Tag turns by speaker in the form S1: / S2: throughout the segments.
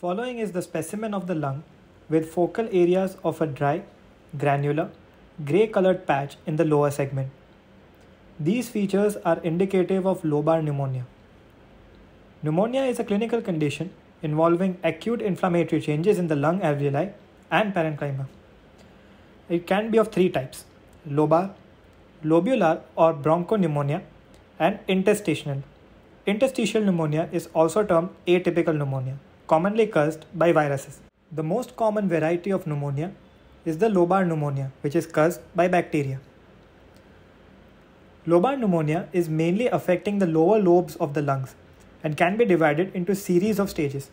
S1: Following is the specimen of the lung with focal areas of a dry, granular, grey colored patch in the lower segment. These features are indicative of lobar pneumonia. Pneumonia is a clinical condition involving acute inflammatory changes in the lung alveoli and parenchyma. It can be of three types lobar, lobular or bronchopneumonia, and interstitial. Interstitial pneumonia is also termed atypical pneumonia, commonly caused by viruses. The most common variety of pneumonia is the lobar pneumonia, which is caused by bacteria. Lobar pneumonia is mainly affecting the lower lobes of the lungs and can be divided into series of stages.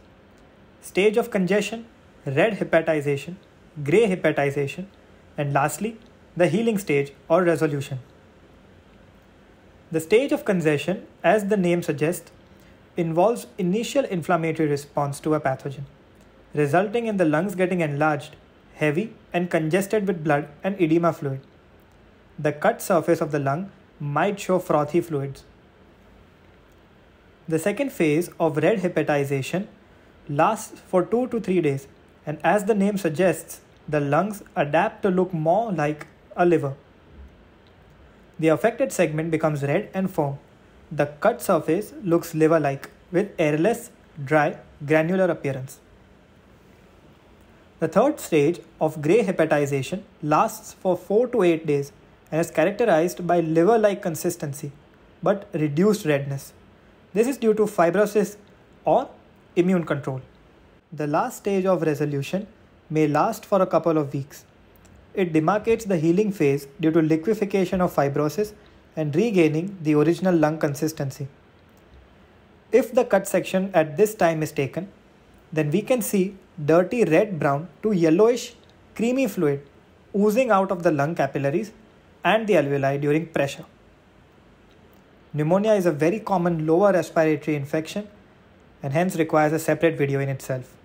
S1: Stage of congestion, red hepatization, gray hepatization, and lastly, the healing stage or resolution. The stage of congestion, as the name suggests, involves initial inflammatory response to a pathogen, resulting in the lungs getting enlarged, heavy, and congested with blood and edema fluid. The cut surface of the lung might show frothy fluids. The second phase of red hepatization lasts for 2 to 3 days, and as the name suggests, the lungs adapt to look more like a liver. The affected segment becomes red and firm. The cut surface looks liver like with airless, dry, granular appearance. The third stage of grey hepatization lasts for 4 to 8 days and is characterized by liver like consistency but reduced redness. This is due to fibrosis or immune control. The last stage of resolution may last for a couple of weeks. It demarcates the healing phase due to liquefaction of fibrosis and regaining the original lung consistency. If the cut section at this time is taken, then we can see dirty red brown to yellowish creamy fluid oozing out of the lung capillaries and the alveoli during pressure. Pneumonia is a very common lower respiratory infection and hence requires a separate video in itself.